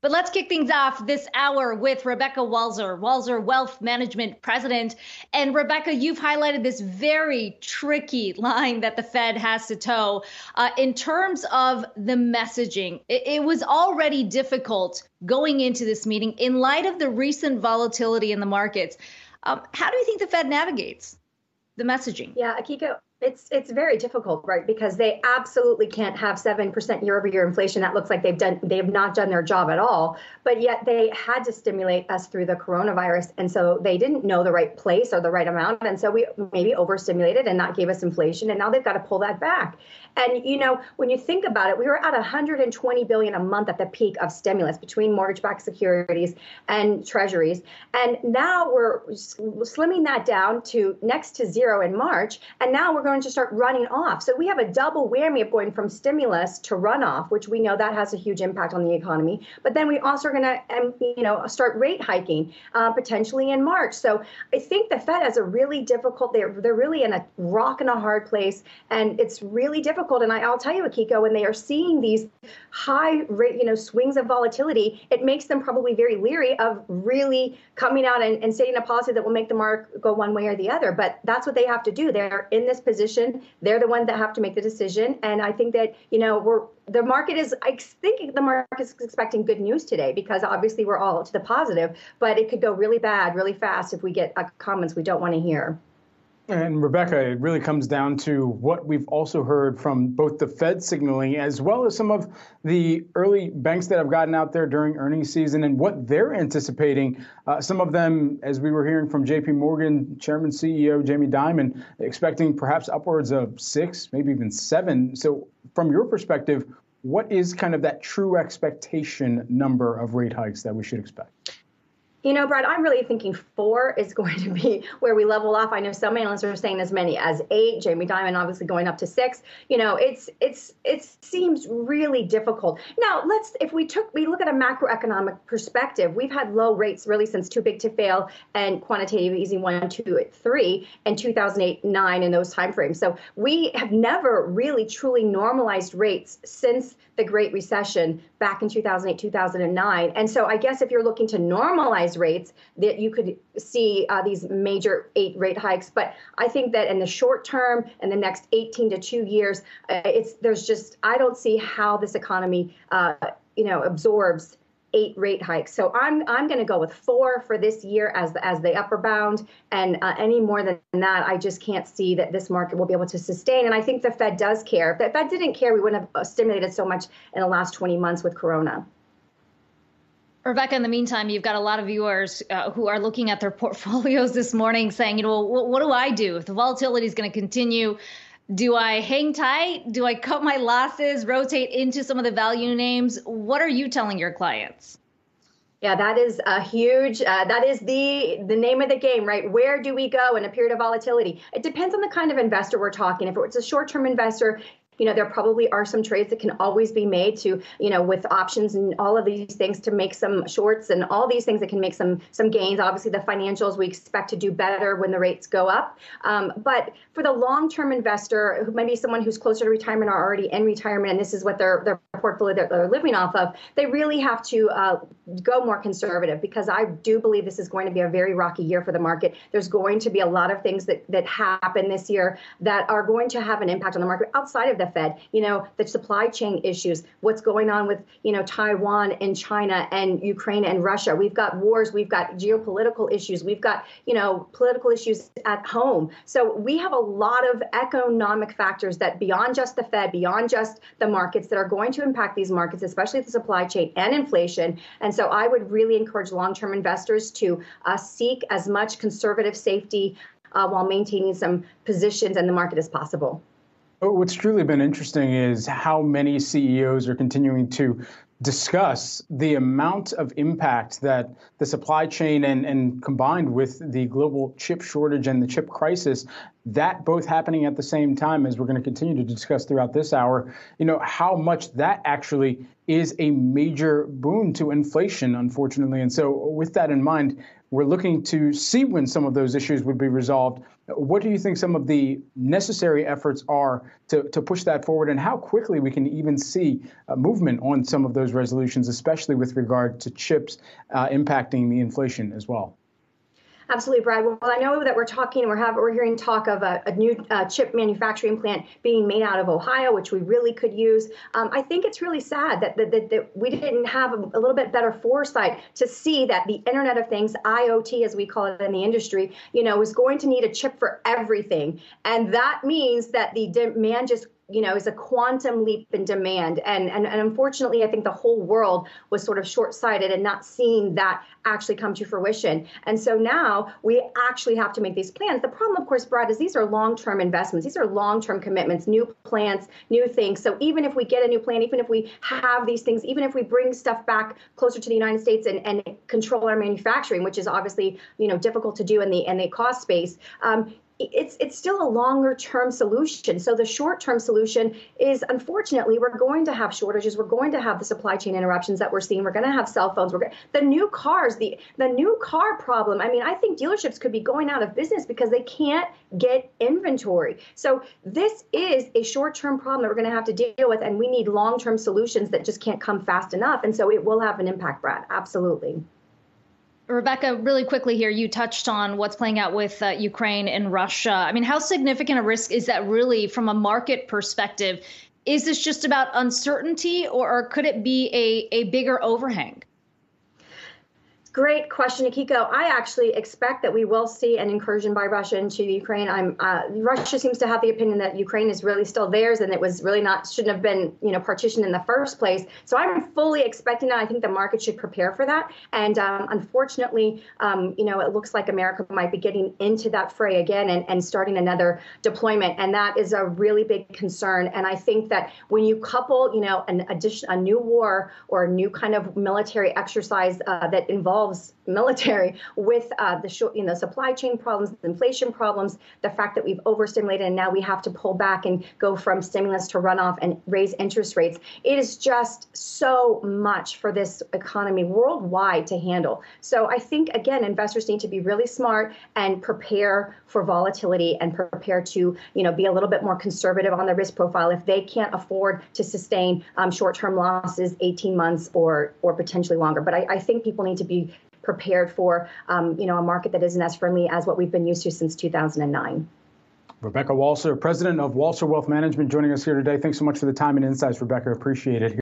But let's kick things off this hour with Rebecca Walser, Walser Wealth Management President. And Rebecca, you've highlighted this very tricky line that the Fed has to toe uh, in terms of the messaging. It, it was already difficult going into this meeting in light of the recent volatility in the markets. Um, how do you think the Fed navigates the messaging? Yeah, Akiko, it's it's very difficult, right? Because they absolutely can't have seven percent year over year inflation. That looks like they've done they have not done their job at all. But yet they had to stimulate us through the coronavirus, and so they didn't know the right place or the right amount, and so we maybe overstimulated, and that gave us inflation, and now they've got to pull that back. And you know, when you think about it, we were at 120 billion a month at the peak of stimulus between mortgage-backed securities and treasuries, and now we're slimming that down to next to zero in March, and now we're going to start running off. So we have a double whammy of going from stimulus to runoff, which we know that has a huge impact on the economy. But then we also are going to, um, you know, start rate hiking uh, potentially in March. So I think the Fed has a really difficult. They're they're really in a rock and a hard place, and it's really difficult. And I, I'll tell you, Akiko, when they are seeing these high rate, you know, swings of volatility, it makes them probably very leery of really coming out and, and stating a policy that will make the mark go one way or the other. But that's what they have to do. They're in this position they're the ones that have to make the decision. And I think that, you know, we're the market is I think the market is expecting good news today because obviously we're all to the positive, but it could go really bad really fast if we get uh, comments we don't want to hear. And Rebecca, it really comes down to what we've also heard from both the Fed signaling as well as some of the early banks that have gotten out there during earnings season and what they're anticipating. Uh, some of them, as we were hearing from JP Morgan Chairman CEO Jamie Dimon, expecting perhaps upwards of six, maybe even seven. So, from your perspective, what is kind of that true expectation number of rate hikes that we should expect? You know, Brad, I'm really thinking four is going to be where we level off. I know some analysts are saying as many as eight. Jamie Dimon obviously going up to six. You know, it's it's it seems really difficult. Now, let's if we took we look at a macroeconomic perspective, we've had low rates really since too big to fail and quantitative easing one, two, three, and 2008, nine in those timeframes. So we have never really truly normalized rates since the Great Recession back in 2008, 2009. And so I guess if you're looking to normalize rates, that you could see uh, these major eight rate hikes. But I think that in the short term, in the next 18 to two years, uh, it's there's just I don't see how this economy, uh, you know, absorbs eight rate hikes. So I'm I'm going to go with four for this year as the, as the upper bound, and uh, any more than that, I just can't see that this market will be able to sustain. And I think the Fed does care. If the Fed didn't care, we wouldn't have uh, stimulated so much in the last 20 months with Corona. Rebecca, in the meantime, you've got a lot of viewers uh, who are looking at their portfolios this morning saying, you know, what, what do I do if the volatility is going to continue? Do I hang tight? Do I cut my losses, rotate into some of the value names? What are you telling your clients? Yeah, that is a huge. Uh, that is the the name of the game, right? Where do we go in a period of volatility? It depends on the kind of investor we're talking. If it's a short-term investor, you know there probably are some trades that can always be made to you know with options and all of these things to make some shorts and all these things that can make some some gains. Obviously the financials we expect to do better when the rates go up. Um, but for the long-term investor who maybe someone who's closer to retirement or already in retirement and this is what their portfolio that they're living off of they really have to uh, go more conservative because i do believe this is going to be a very rocky year for the market there's going to be a lot of things that that happen this year that are going to have an impact on the market outside of the Fed, you know, the supply chain issues, what's going on with, you know, Taiwan and China and Ukraine and Russia. We've got wars, we've got geopolitical issues, we've got, you know, political issues at home. So we have a lot of economic factors that beyond just the Fed, beyond just the markets that are going to impact these markets, especially the supply chain and inflation. And so I would really encourage long-term investors to uh, seek as much conservative safety uh, while maintaining some positions in the market as possible. What's truly been interesting is how many CEOs are continuing to discuss the amount of impact that the supply chain and, and combined with the global chip shortage and the chip crisis that both happening at the same time, as we're going to continue to discuss throughout this hour, you know, how much that actually is a major boon to inflation, unfortunately. And so, with that in mind, we're looking to see when some of those issues would be resolved. What do you think some of the necessary efforts are to, to push that forward, and how quickly we can even see movement on some of those resolutions, especially with regard to chips uh, impacting the inflation as well? Absolutely, Brad. Well, I know that we're talking, we're having, we're hearing talk of a, a new uh, chip manufacturing plant being made out of Ohio, which we really could use. Um, I think it's really sad that, that, that, that we didn't have a, a, little bit better foresight to see that the Internet of Things, IoT as we call it in the industry, you know, is going to need a chip for everything, and that means that the demand just you know, is a quantum leap in demand. And, and, and unfortunately, I think the whole world was sort of short sighted and not seeing that actually come to fruition. And so now we actually have to make these plans. The problem, of course, Brad, is these are long term investments, these are long term commitments, new plants, new things. So even if we get a new plan, even if we have these things, even if we bring stuff back closer to the United States and, and control our manufacturing, which is obviously, you know, difficult to do in the in the cost space, um, it's it's still a longer term solution. So the short term solution is unfortunately we're going to have shortages. We're going to have the supply chain interruptions that we're seeing. We're going to have cell phones. We're going, the new cars, the the new car problem. I mean, I think dealerships could be going out of business because they can't get inventory. So this is a short term problem that we're going to have to deal with, and we need long term solutions that just can't come fast enough. And so it will have an impact, Brad. Absolutely. Rebecca, really quickly here, you touched on what's playing out with uh, Ukraine and Russia. I mean, how significant a risk is that really from a market perspective? Is this just about uncertainty or, or could it be a, a bigger overhang? Great question, Akiko. I actually expect that we will see an incursion by Russia into Ukraine. I'm uh, Russia seems to have the opinion that Ukraine is really still theirs and it was really not shouldn't have been you know partitioned in the first place. So I'm fully expecting that. I think the market should prepare for that. And um, unfortunately, um, you know, it looks like America might be getting into that fray again and, and starting another deployment, and that is a really big concern. And I think that when you couple, you know, an addition, a new war or a new kind of military exercise uh, that involves involves military with uh, the you know, supply chain problems, inflation problems, the fact that we've overstimulated and now we have to pull back and go from stimulus to runoff and raise interest rates. It is just so much for this economy worldwide to handle. So I think again, investors need to be really smart and prepare for volatility and prepare to, you know, be a little bit more conservative on the risk profile if they can't afford to sustain um, short-term losses, 18 months or or potentially longer. But I, I think people need to be prepared for um, you know a market that isn't as friendly as what we've been used to since 2009. Rebecca Walser, president of Walser Wealth Management, joining us here today. Thanks so much for the time and insights, Rebecca. Appreciate it.